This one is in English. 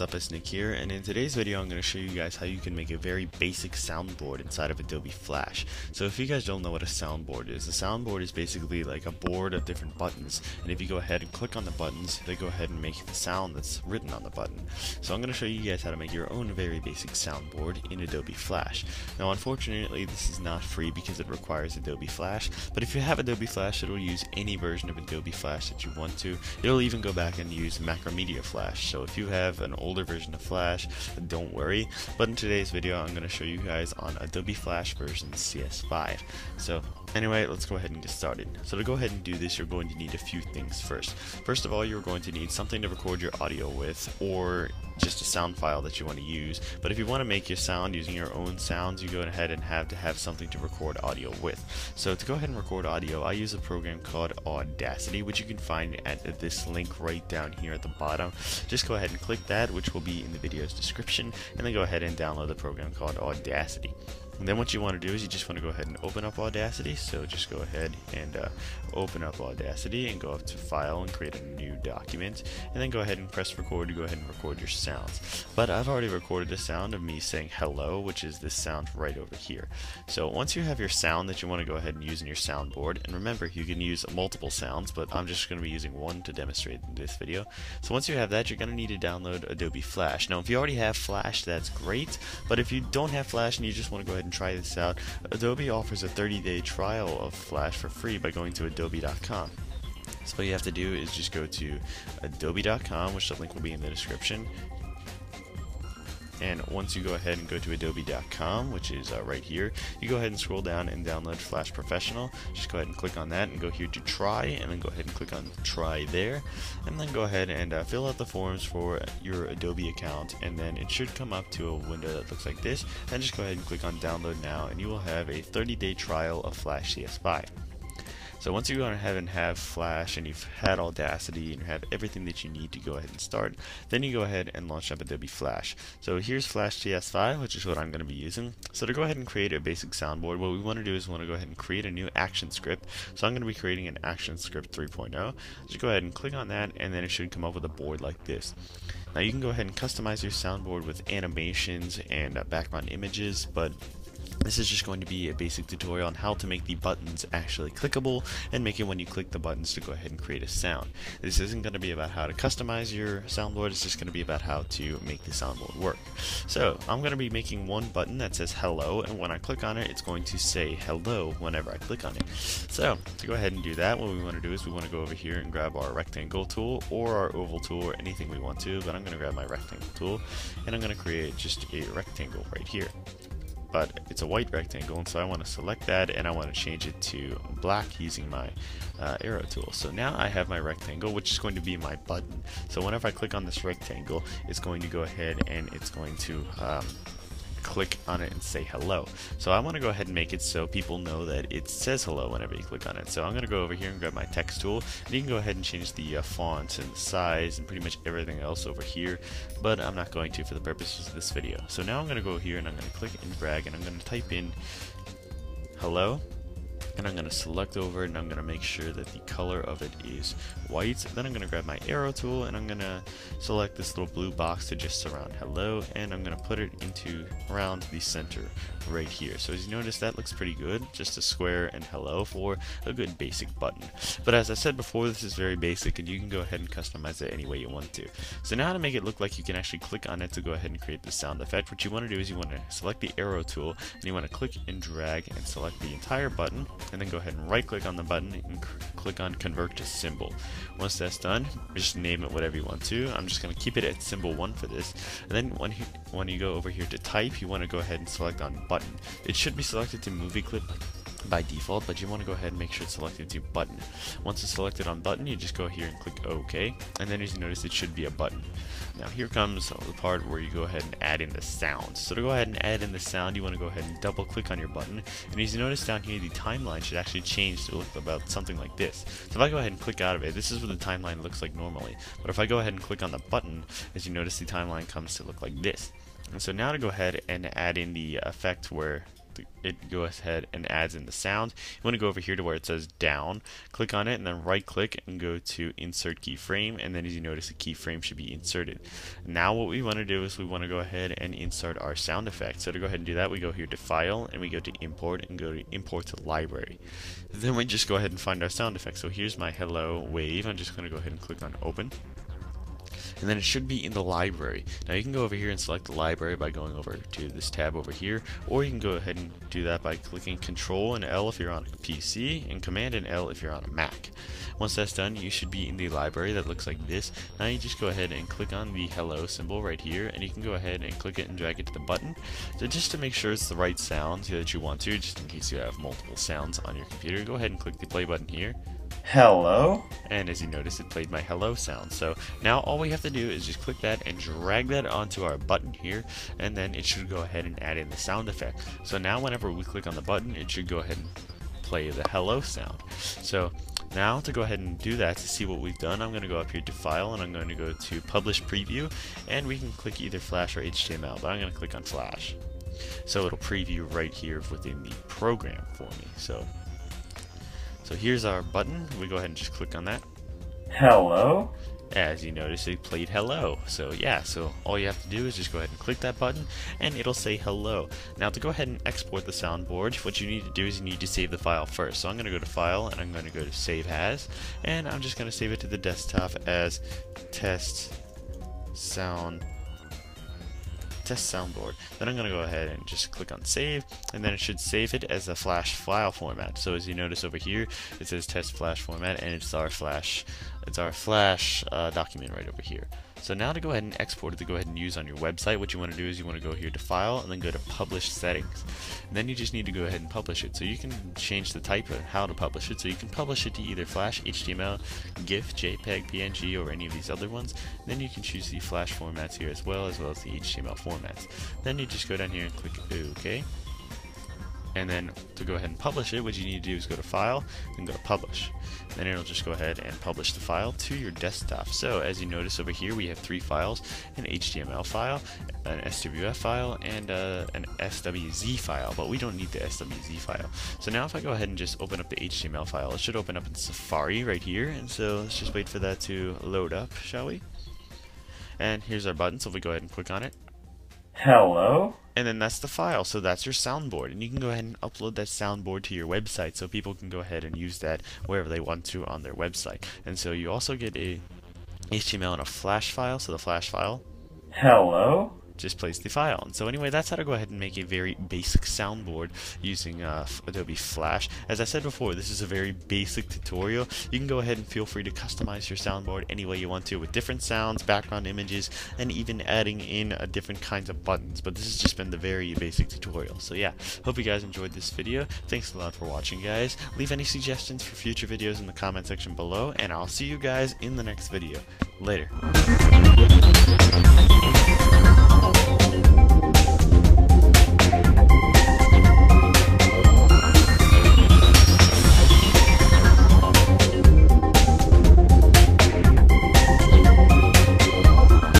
up, it's Nick here, and in today's video I'm going to show you guys how you can make a very basic soundboard inside of Adobe Flash. So if you guys don't know what a soundboard is, a soundboard is basically like a board of different buttons, and if you go ahead and click on the buttons, they go ahead and make the sound that's written on the button. So I'm going to show you guys how to make your own very basic soundboard in Adobe Flash. Now unfortunately this is not free because it requires Adobe Flash, but if you have Adobe Flash it'll use any version of Adobe Flash that you want to. It'll even go back and use Macromedia Flash. So if you have an older version of Flash, don't worry. But in today's video, I'm going to show you guys on Adobe Flash version CS5. So anyway, let's go ahead and get started. So to go ahead and do this, you're going to need a few things first. First of all, you're going to need something to record your audio with, or just a sound file that you want to use. But if you want to make your sound using your own sounds, you go ahead and have to have something to record audio with. So to go ahead and record audio, I use a program called Audacity, which you can find at this link right down here at the bottom. Just go ahead and click that, which will be in the video's description, and then go ahead and download the program called Audacity. And then what you want to do is you just want to go ahead and open up Audacity. So just go ahead and uh, open up Audacity and go up to File and create a new document. And then go ahead and press record to go ahead and record your sounds. But I've already recorded the sound of me saying hello, which is this sound right over here. So once you have your sound that you want to go ahead and use in your soundboard, and remember you can use multiple sounds, but I'm just going to be using one to demonstrate in this video. So once you have that, you're going to need to download Adobe Flash. Now if you already have Flash, that's great. But if you don't have Flash and you just want to go ahead and try this out, Adobe offers a 30-day trial of Flash for free by going to adobe.com. So all you have to do is just go to adobe.com, which the link will be in the description. And once you go ahead and go to adobe.com, which is uh, right here, you go ahead and scroll down and download Flash Professional. Just go ahead and click on that and go here to try, and then go ahead and click on try there. And then go ahead and uh, fill out the forms for your Adobe account, and then it should come up to a window that looks like this. Then just go ahead and click on download now, and you will have a 30 day trial of Flash CS5. So once you go ahead and have Flash and you've had Audacity and you have everything that you need to go ahead and start, then you go ahead and launch up Adobe Flash. So here's Flash CS5, which is what I'm going to be using. So to go ahead and create a basic soundboard, what we want to do is we want to go ahead and create a new action script. So I'm going to be creating an action script 3.0. Just go ahead and click on that and then it should come up with a board like this. Now you can go ahead and customize your soundboard with animations and uh, background images, but this is just going to be a basic tutorial on how to make the buttons actually clickable and make it when you click the buttons to go ahead and create a sound. This isn't going to be about how to customize your soundboard, it's just going to be about how to make the soundboard work. So I'm going to be making one button that says hello and when I click on it it's going to say hello whenever I click on it. So to go ahead and do that what we want to do is we want to go over here and grab our rectangle tool or our oval tool or anything we want to but I'm going to grab my rectangle tool and I'm going to create just a rectangle right here but it's a white rectangle and so I want to select that and I want to change it to black using my uh, arrow tool. So now I have my rectangle which is going to be my button. So whenever I click on this rectangle it's going to go ahead and it's going to um, click on it and say hello. So I want to go ahead and make it so people know that it says hello whenever you click on it. So I'm going to go over here and grab my text tool and you can go ahead and change the uh, font and the size and pretty much everything else over here but I'm not going to for the purposes of this video. So now I'm going to go here and I'm going to click and drag and I'm going to type in hello and I'm going to select over and I'm going to make sure that the color of it is white. Then I'm going to grab my arrow tool and I'm going to select this little blue box to just surround hello and I'm going to put it into around the center right here. So as you notice that looks pretty good, just a square and hello for a good basic button. But as I said before this is very basic and you can go ahead and customize it any way you want to. So now to make it look like you can actually click on it to go ahead and create the sound effect, what you want to do is you want to select the arrow tool and you want to click and drag and select the entire button and then go ahead and right click on the button and click on convert to symbol. Once that's done, just name it whatever you want to. I'm just going to keep it at symbol 1 for this. And then when you, when you go over here to type, you want to go ahead and select on button. It should be selected to movie clip by default, but you want to go ahead and make sure it's selected to button. Once it's selected on button, you just go here and click OK, and then as you notice, it should be a button. Now here comes the part where you go ahead and add in the sound. So to go ahead and add in the sound, you want to go ahead and double click on your button, and as you notice down here, the timeline should actually change to look about something like this. So if I go ahead and click out of it, this is what the timeline looks like normally, but if I go ahead and click on the button, as you notice, the timeline comes to look like this. And so now to go ahead and add in the effect where it goes ahead and adds in the sound. You want to go over here to where it says down, click on it, and then right click and go to insert keyframe, and then as you notice the keyframe should be inserted. Now what we want to do is we want to go ahead and insert our sound effect. So to go ahead and do that, we go here to file, and we go to import, and go to import to library. Then we just go ahead and find our sound effect. So here's my hello wave. I'm just going to go ahead and click on open and then it should be in the library. Now you can go over here and select the library by going over to this tab over here, or you can go ahead and do that by clicking Control and L if you're on a PC, and Command and L if you're on a Mac. Once that's done, you should be in the library that looks like this. Now you just go ahead and click on the hello symbol right here, and you can go ahead and click it and drag it to the button. So just to make sure it's the right sound that you want to, just in case you have multiple sounds on your computer, go ahead and click the play button here. Hello. And as you notice, it played my hello sound. So now all we have to do is just click that and drag that onto our button here, and then it should go ahead and add in the sound effect. So now whenever we click on the button, it should go ahead and play the hello sound. So now to go ahead and do that to see what we've done, I'm going to go up here to File and I'm going to go to Publish Preview and we can click either Flash or HTML, but I'm going to click on Flash. So it'll preview right here within the program for me. So so here's our button. We go ahead and just click on that. Hello. As you notice, it played hello. So yeah, so all you have to do is just go ahead and click that button, and it'll say hello. Now to go ahead and export the soundboard, what you need to do is you need to save the file first. So I'm going to go to File, and I'm going to go to Save As, and I'm just going to save it to the desktop as test sound test soundboard. Then I'm going to go ahead and just click on save, and then it should save it as a flash file format. So as you notice over here, it says test flash format, and it's our flash, it's our flash uh, document right over here. So now to go ahead and export it to go ahead and use on your website, what you want to do is you want to go here to File and then go to Publish Settings. And then you just need to go ahead and publish it. So you can change the type of how to publish it. So you can publish it to either Flash, HTML, GIF, JPEG, PNG, or any of these other ones. Then you can choose the Flash formats here as well, as well as the HTML formats. Then you just go down here and click OK and then to go ahead and publish it, what you need to do is go to File and go to Publish. Then it'll just go ahead and publish the file to your desktop. So as you notice over here, we have three files, an HTML file, an SWF file, and uh, an SWZ file, but we don't need the SWZ file. So now if I go ahead and just open up the HTML file, it should open up in Safari right here, and so let's just wait for that to load up, shall we? And here's our button, so if we go ahead and click on it, Hello? And then that's the file, so that's your soundboard. And you can go ahead and upload that soundboard to your website so people can go ahead and use that wherever they want to on their website. And so you also get a HTML and a flash file, so the flash file. Hello? Just place the file. And so anyway, that's how to go ahead and make a very basic soundboard using uh, Adobe Flash. As I said before, this is a very basic tutorial. You can go ahead and feel free to customize your soundboard any way you want to with different sounds, background images, and even adding in uh, different kinds of buttons. But this has just been the very basic tutorial. So yeah, hope you guys enjoyed this video. Thanks a lot for watching, guys. Leave any suggestions for future videos in the comment section below, and I'll see you guys in the next video. Later.